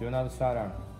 Jonado Sará.